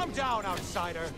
Come down, outsider!